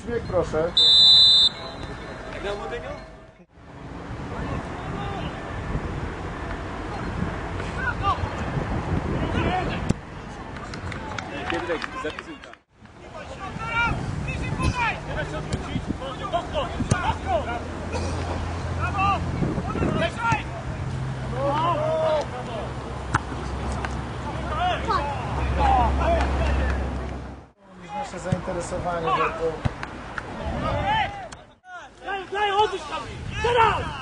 Uśmiech proszę. Nasze zainteresowanie, bo to Daj, daj, odwróć tam! Get out!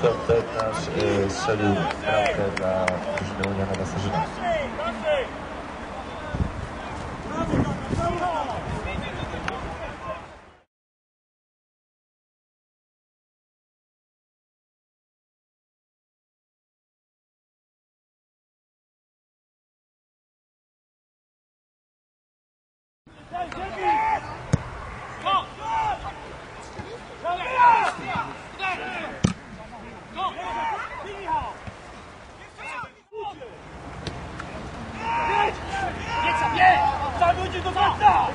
Stanisław Bednarz e, strzelił bramkę dla drużyny Uniona Masażyna. Zawodzi do końca!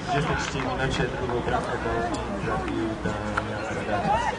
W 33 minucie drugą bramkę do zabił Damian Zagacz.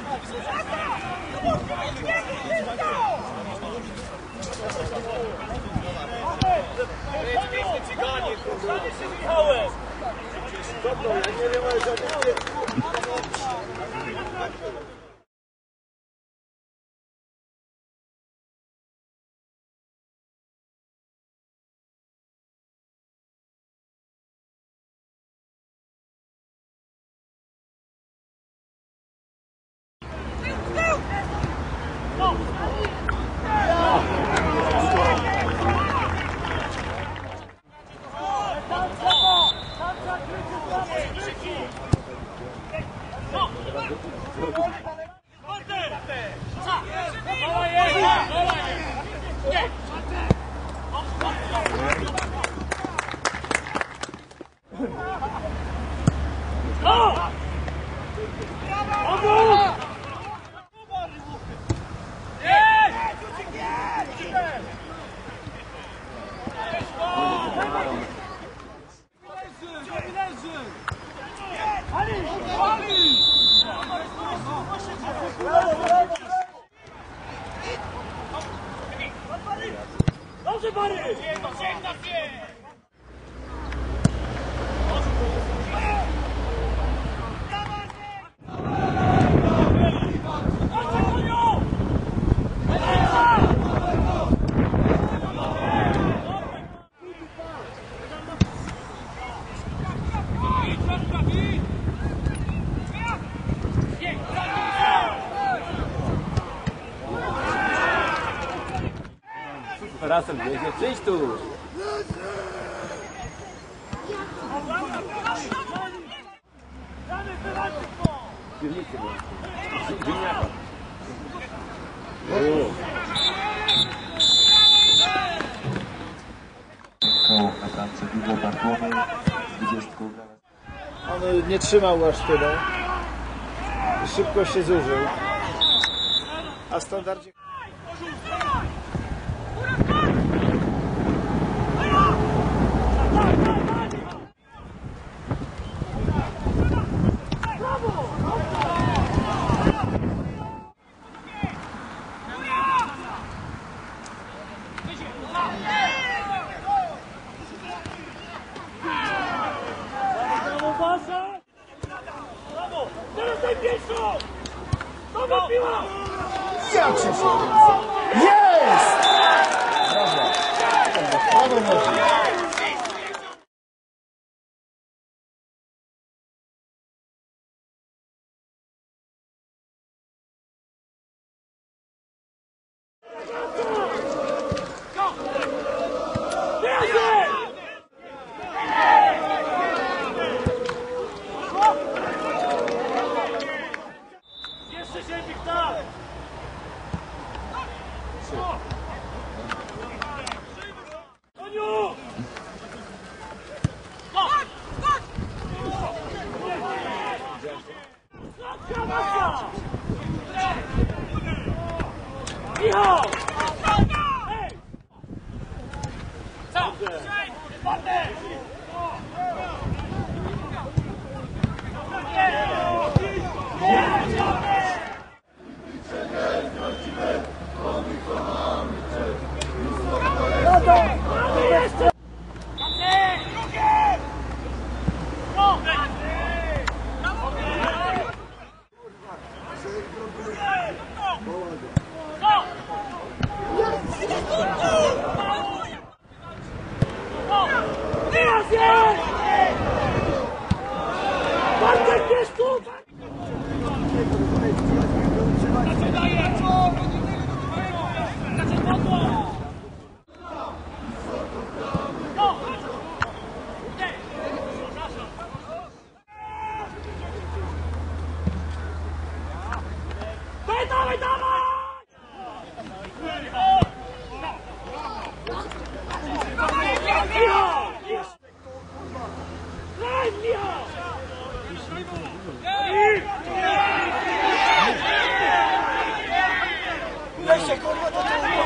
Lasem wiezie, przyjdź tu! Koło On nie trzymał aż tyle. Szybko się zużył. A w standardzie... Yes! Jest! Come on! go! Weź się kurwa do tyłu!